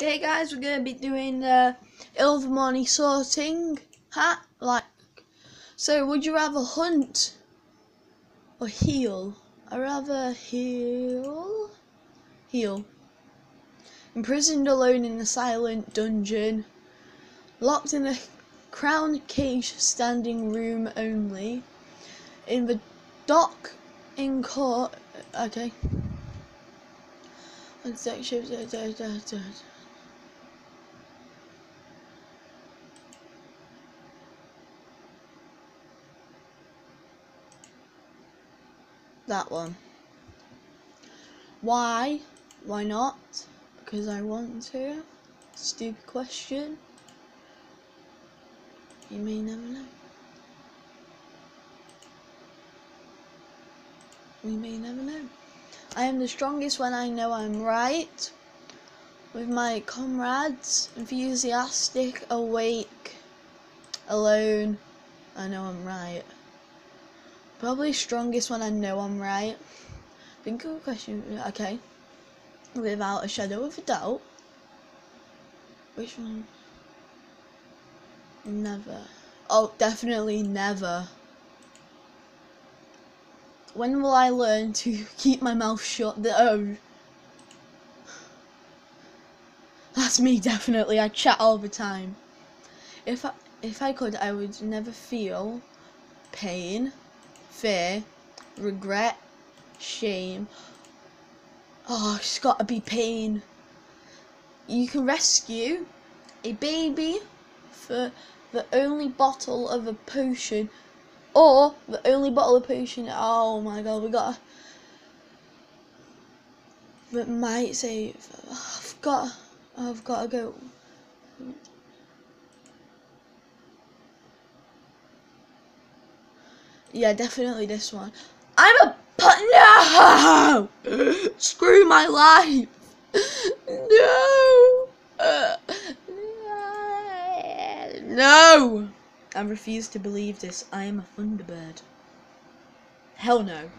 Okay guys, we're going to be doing uh, Ilvermorny sorting hat. Like, so would you rather hunt or heal? I rather heal. Heal. Imprisoned alone in a silent dungeon. Locked in a crown cage standing room only. In the dock in court. Okay. One sec, That one. Why? Why not? Because I want to. Stupid question. You may never know. We may never know. I am the strongest when I know I'm right. With my comrades, enthusiastic, awake, alone, I know I'm right. Probably strongest when I know I'm right. Think of a question. Okay. Without a shadow of a doubt. Which one? Never. Oh, definitely never. When will I learn to keep my mouth shut? Oh. That's me definitely. I chat all the time. If I if I could, I would never feel pain, fear, regret, shame. Oh, it's got to be pain. You can rescue a baby for the only bottle of a potion or the only bottle of potion. Oh my god, we gotta. That might save. I've got. I've got to go. Yeah, definitely this one. I'm a put no. Screw my life. No. No. I refuse to believe this. I am a Thunderbird. Hell no.